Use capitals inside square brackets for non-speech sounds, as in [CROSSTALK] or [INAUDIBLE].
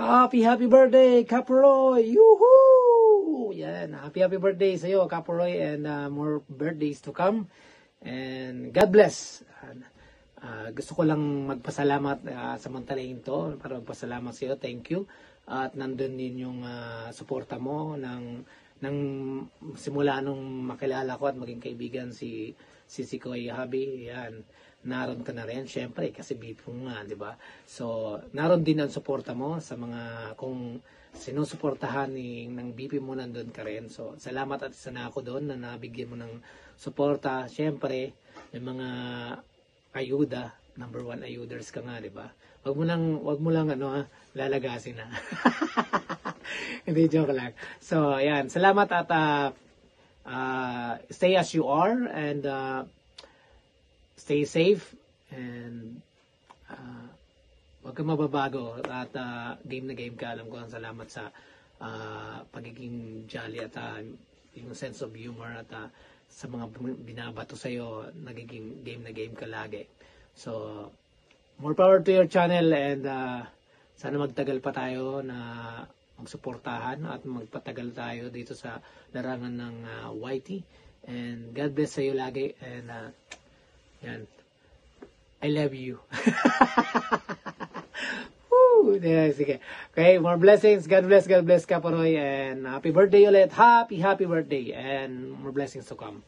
Happy, happy birthday, Caproy! Yoo-hoo! Yan, happy, happy birthday sa iyo, Caproy, and uh, more birthdays to come. And God bless. Uh, gusto ko lang magpasalamat uh, sa mantalain to para magpasalamat sa iyo. Thank you. At nandun din yung uh, suporta mo ng ng simula nung makilala ko at maging kaibigan si si Sikoy Habi. Yan. Naroon ka na rin, syempre, kasi mo nga, di ba? So, naroon din ang suporta mo sa mga, kung sinusuportahan ni, ng BP mo, nandun ka rin. So, salamat at isa na ako doon na nabigyan mo ng suporta. Syempre, may mga ayuda, number one ayuders ka nga, di ba? Wag mo lang, wag mo lang ano, ha, lalagasin na. [LAUGHS] [LAUGHS] Hindi joke lang. So, ayan, salamat at uh, uh, stay as you are and uh, stay safe and uh, wag kang mababago at uh, game na game ka. Alam ko ang salamat sa uh, pagiging jolly at uh, yung sense of humor at uh, sa mga binabato sa'yo, nagiging game na game ka lagi. So, more power to your channel and uh, sana magtagal pa tayo na magsuportahan at magpatagal tayo dito sa larangan ng uh, YT. And God bless sa'yo lagi and uh, yan. I love you. [LAUGHS] Woo! Yeah, sige. Okay, more blessings. God bless, God bless Kaparoy. And happy birthday ulit. Happy, happy birthday. And more blessings to come.